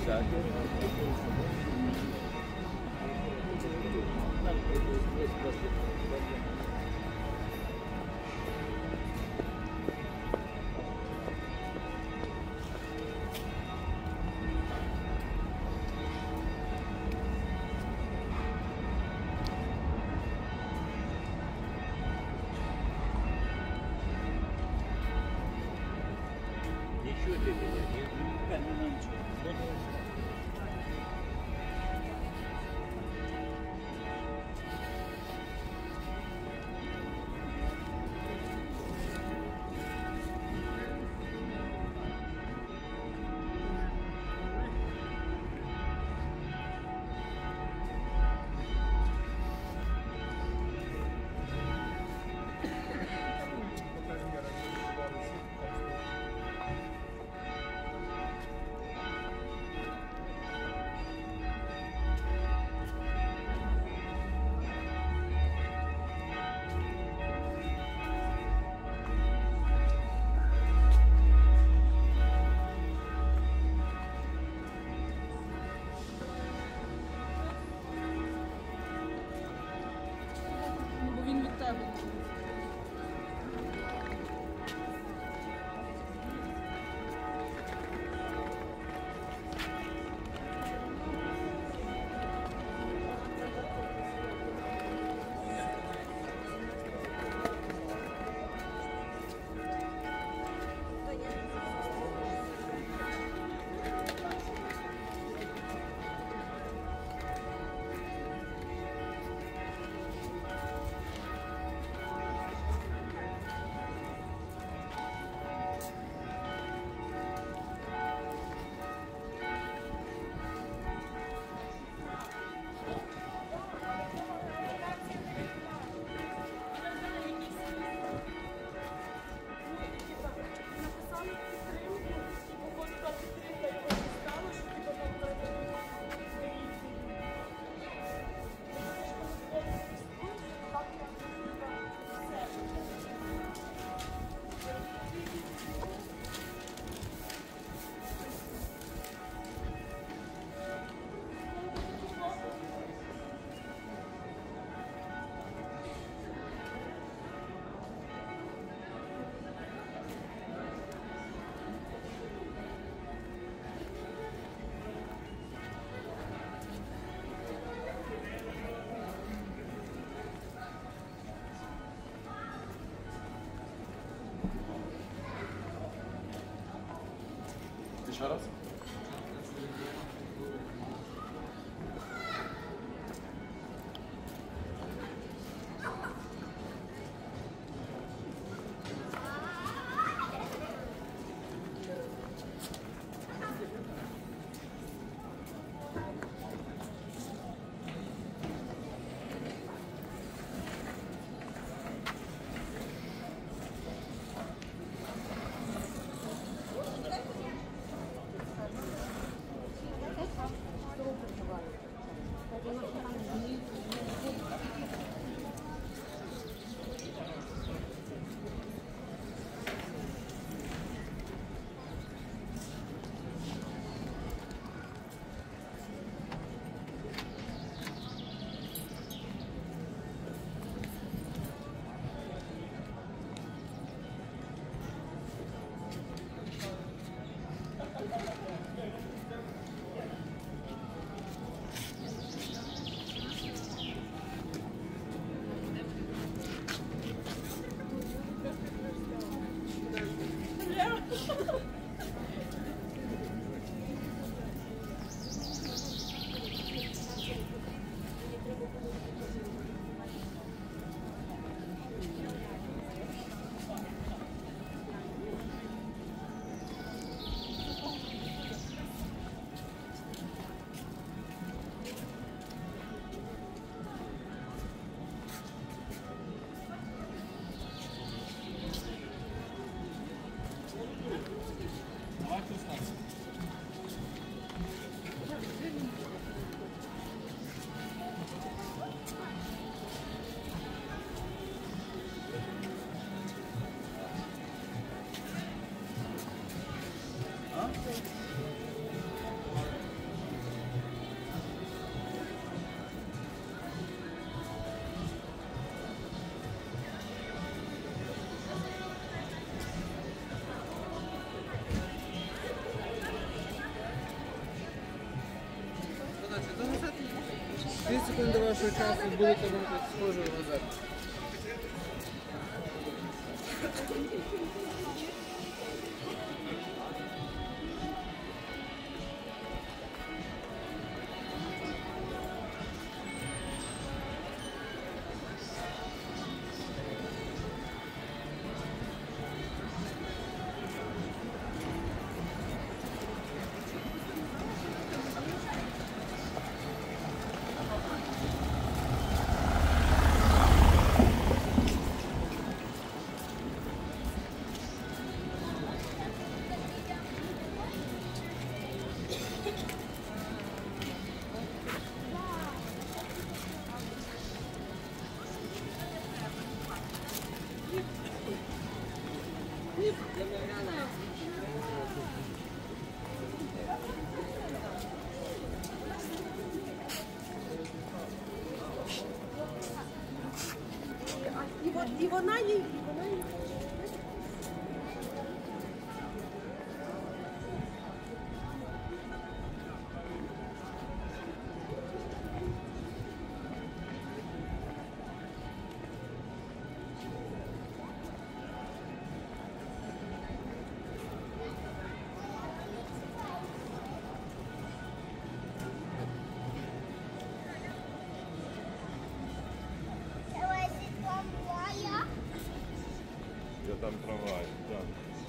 Ничего Еще раз? I like this one. Дві секунди вашого часу будете рухати схожою назад. І вона їй там трава. Да.